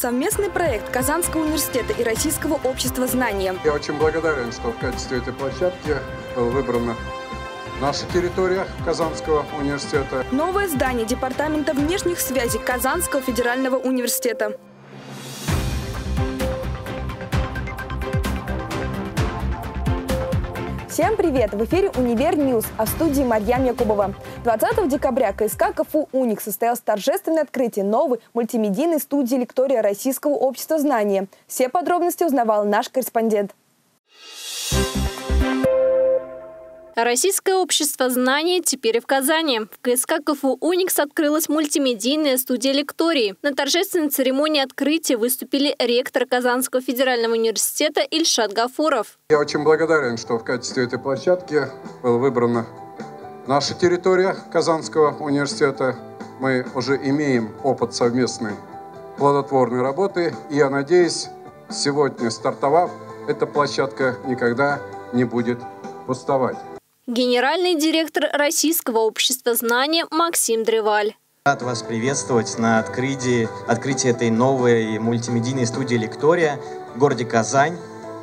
Совместный проект Казанского университета и Российского общества знания. Я очень благодарен, что в качестве этой площадки выбрана наша территория Казанского университета. Новое здание Департамента внешних связей Казанского федерального университета. Всем привет! В эфире «Univer News», а в студии Марьям Якубова. 20 декабря КСК КФУ «Уник» состоялось торжественное открытие новой мультимедийной студии лектория Российского общества знания. Все подробности узнавал наш корреспондент. Российское общество знания теперь в Казани. В КСК КФУ «Уникс» открылась мультимедийная студия лектории. На торжественной церемонии открытия выступили ректор Казанского федерального университета Ильшат Гафуров. Я очень благодарен, что в качестве этой площадки была выбрана наша территория Казанского университета. Мы уже имеем опыт совместной плодотворной работы. И я надеюсь, сегодня стартовав, эта площадка никогда не будет пустовать генеральный директор Российского общества знания Максим Древаль. Рад вас приветствовать на открытии, открытии этой новой мультимедийной студии «Лектория» в городе Казань.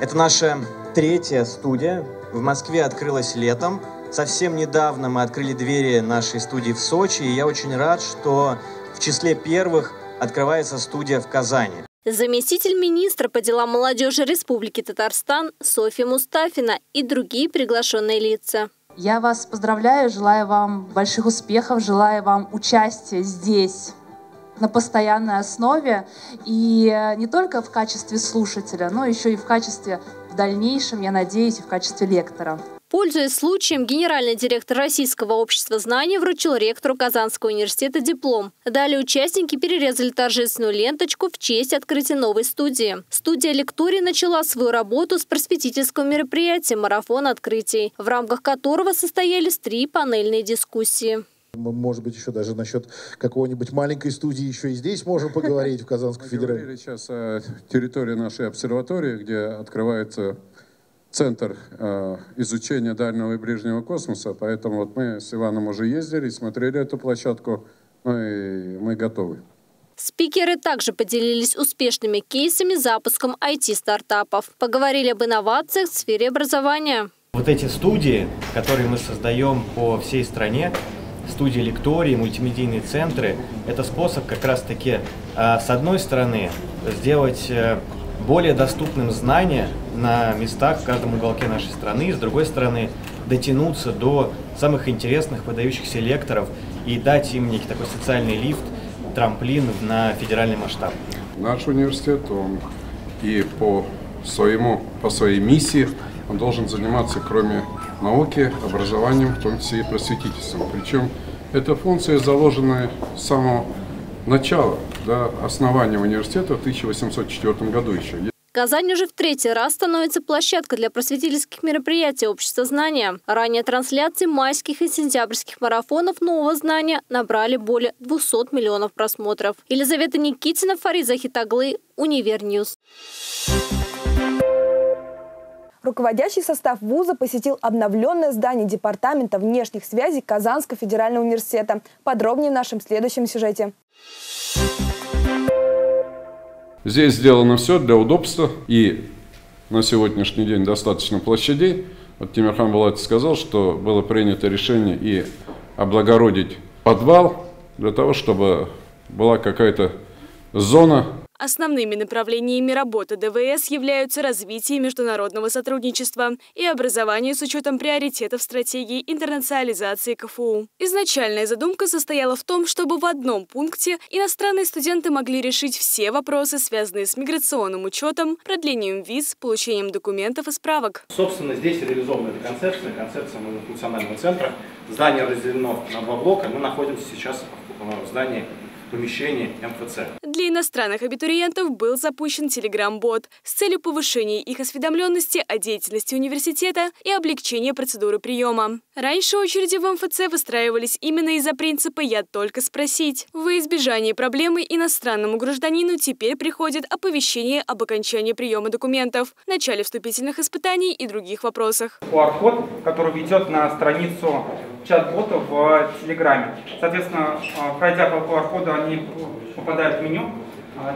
Это наша третья студия. В Москве открылась летом. Совсем недавно мы открыли двери нашей студии в Сочи, и я очень рад, что в числе первых открывается студия в Казани. Заместитель министра по делам молодежи Республики Татарстан Софья Мустафина и другие приглашенные лица. Я вас поздравляю, желаю вам больших успехов, желаю вам участия здесь на постоянной основе и не только в качестве слушателя, но еще и в качестве в дальнейшем, я надеюсь, и в качестве лектора. Пользуясь случаем, генеральный директор Российского общества знаний вручил ректору Казанского университета диплом. Далее участники перерезали торжественную ленточку в честь открытия новой студии. Студия лектории начала свою работу с просветительского мероприятия «Марафон открытий», в рамках которого состоялись три панельные дискуссии. Мы, может быть, еще даже насчет какой-нибудь маленькой студии еще и здесь можем поговорить в Казанском федерале. Мы сейчас о территории нашей обсерватории, где открывается центр э, изучения дальнего и ближнего космоса, поэтому вот мы с Иваном уже ездили, смотрели эту площадку, ну и мы готовы. Спикеры также поделились успешными кейсами запуском IT-стартапов. Поговорили об инновациях в сфере образования. Вот эти студии, которые мы создаем по всей стране, студии лектории, мультимедийные центры, это способ как раз-таки, э, с одной стороны, сделать э, более доступным знания на местах в каждом уголке нашей страны, и, с другой стороны, дотянуться до самых интересных, выдающихся лекторов и дать им некий такой социальный лифт, трамплин на федеральный масштаб. Наш университет, он и по своему, по своей миссии, он должен заниматься, кроме науки, образованием, в том числе и просветительством. Причем эта функция заложена с самого начала, до основания университета в 1804 году еще. Казань уже в третий раз становится площадкой для просветительских мероприятий общества знания. Ранее трансляции майских и сентябрьских марафонов нового знания набрали более 200 миллионов просмотров. Елизавета Никитина, Фарид Захитаглы, Univer News. Руководящий состав вуза посетил обновленное здание Департамента внешних связей Казанского федерального университета. Подробнее в нашем следующем сюжете. Здесь сделано все для удобства и на сегодняшний день достаточно площадей. Вот Тимирхан Булатов сказал, что было принято решение и облагородить подвал для того, чтобы была какая-то зона Основными направлениями работы ДВС являются развитие международного сотрудничества и образование с учетом приоритетов стратегии интернационализации КФУ. Изначальная задумка состояла в том, чтобы в одном пункте иностранные студенты могли решить все вопросы, связанные с миграционным учетом, продлением виз, получением документов и справок. Собственно, здесь реализована эта концепция, концепция многофункционального центра. Здание разделено на два блока. Мы находимся сейчас в здании помещении МФЦ. Для иностранных абитуриентов был запущен Telegram-бот с целью повышения их осведомленности о деятельности университета и облегчения процедуры приема. Раньше очереди в МФЦ выстраивались именно из-за принципа «я только спросить». Во избежание проблемы иностранному гражданину теперь приходит оповещение об окончании приема документов, начале вступительных испытаний и других вопросах. QR-код, который ведет на страницу чат-бота в Телеграме. Соответственно, а, пройдя по QR-коду, они попадают в меню,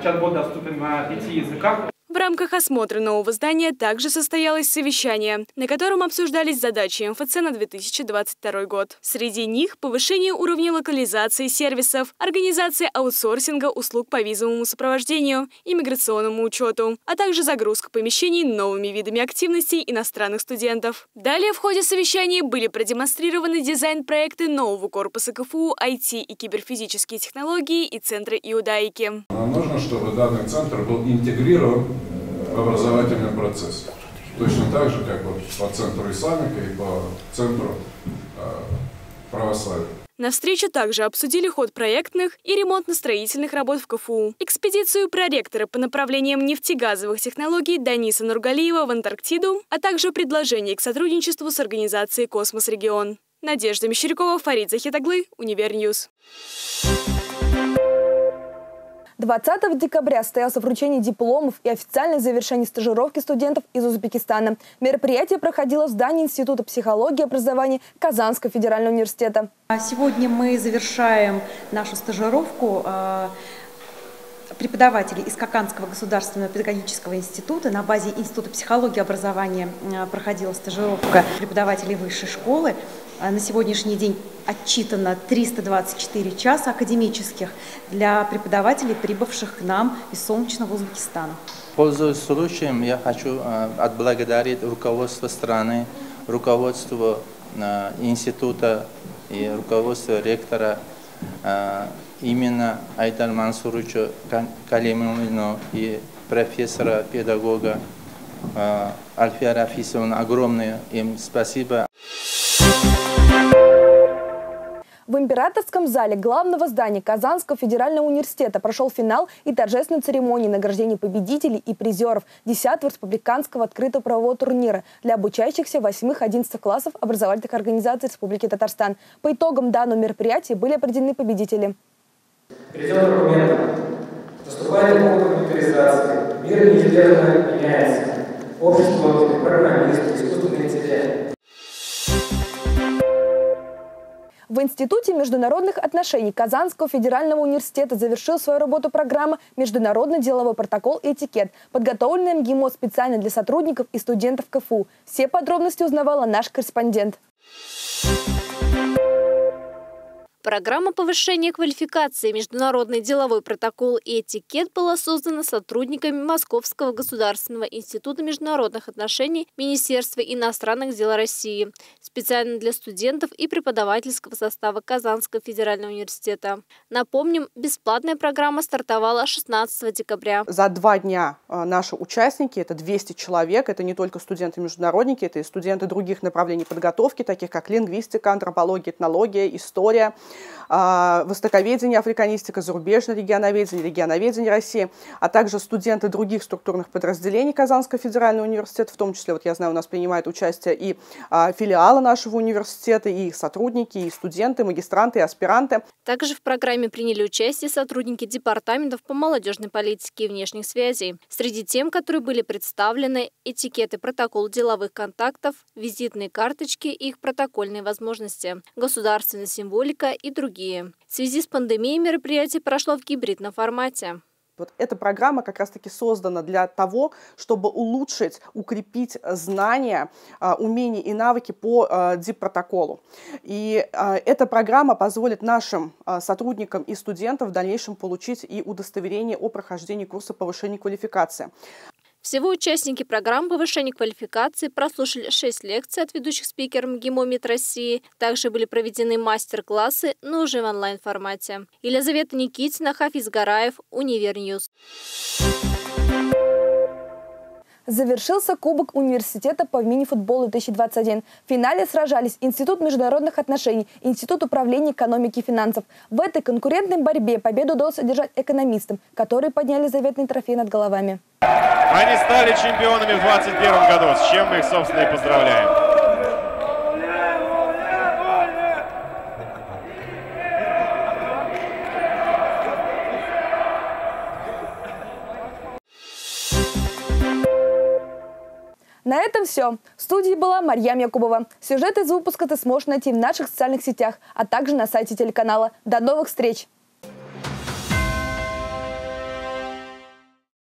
Чат-бот доступен на пяти языках. В рамках осмотра нового здания также состоялось совещание, на котором обсуждались задачи МФЦ на 2022 год. Среди них повышение уровня локализации сервисов, организация аутсорсинга услуг по визовому сопровождению и миграционному учету, а также загрузка помещений новыми видами активностей иностранных студентов. Далее в ходе совещания были продемонстрированы дизайн-проекты нового корпуса КФУ, IT и киберфизические технологии и Центра иудаики. Нам нужно, чтобы данный центр был интегрирован образовательный процесс. Точно так же, как вот по центру исламика и по центру э, православия. На встрече также обсудили ход проектных и ремонтно-строительных работ в КФУ, экспедицию проректора по направлениям нефтегазовых технологий Даниса Нургалиева в Антарктиду, а также предложение к сотрудничеству с организацией «Космос-регион». Надежда Мещерякова, Фарид Захитаглы, Univer News. 20 декабря состоялся вручение дипломов и официальное завершение стажировки студентов из Узбекистана. Мероприятие проходило в здании Института психологии и образования Казанского федерального университета. Сегодня мы завершаем нашу стажировку э, преподавателей из Каканского государственного педагогического института. На базе Института психологии и образования э, проходила стажировка преподавателей высшей школы. А на сегодняшний день отчитано 324 часа академических для преподавателей, прибывших к нам из солнечного Узбекистана. Пользуясь случаем, я хочу э, отблагодарить руководство страны, руководство э, института и руководство ректора именно Айдар Мансуровичу Калимовну и профессора-педагога Альфия Рафисовна. Огромное им спасибо. В императорском зале главного здания Казанского федерального университета прошел финал и торжественная церемония награждения победителей и призеров 10-го республиканского открытого правового турнира для обучающихся 8-11 классов образовательных организаций Республики Татарстан. По итогам данного мероприятия были определены победители. Перейдем к. Мир неизбежно меняется. Общество, программисты, искусственный интеллект. В Институте международных отношений Казанского федерального университета завершил свою работу программа «Международный деловой протокол и этикет», подготовленная МГИМО специально для сотрудников и студентов КФУ. Все подробности узнавала наш корреспондент. Программа повышения квалификации «Международный деловой протокол и этикет» была создана сотрудниками Московского государственного института международных отношений Министерства иностранных дел России, специально для студентов и преподавательского состава Казанского федерального университета. Напомним, бесплатная программа стартовала 16 декабря. За два дня а, наши участники, это 200 человек, это не только студенты-международники, это и студенты других направлений подготовки, таких как лингвистика, антропология, этнология, история, востоковедение, африканистика, зарубежное регионоведение, регионоведение России, а также студенты других структурных подразделений Казанского федерального университета, в том числе, вот я знаю, у нас принимают участие и а, филиалы нашего университета, и их сотрудники, и студенты, магистранты, и аспиранты. Также в программе приняли участие сотрудники департаментов по молодежной политике и внешних связей. Среди тем, которые были представлены, этикеты, протокол деловых контактов, визитные карточки и их протокольные возможности, государственная символика и другие. В связи с пандемией мероприятие прошло в гибридном формате. Вот эта программа как раз-таки создана для того, чтобы улучшить, укрепить знания, а, умения и навыки по а, ДИП-протоколу. И эта программа позволит нашим сотрудникам и студентам в дальнейшем получить и удостоверение о прохождении курса повышения квалификации. Всего участники программы повышения квалификации прослушали 6 лекций от ведущих спикеров МГИМО МИД России. Также были проведены мастер-классы, но уже в онлайн-формате. Елизавета Никитина, Хафиз Гараев, Univer News. Завершился Кубок университета по мини-футболу 2021. В финале сражались Институт международных отношений, Институт управления экономики и финансов. В этой конкурентной борьбе победу удалось одержать экономистам, которые подняли заветный трофей над головами. Они стали чемпионами в 2021 году, с чем мы их, собственно, и поздравляем. На этом все. В студии была Марьям Якубова. Сюжет из выпуска ты сможешь найти в наших социальных сетях, а также на сайте телеканала. До новых встреч!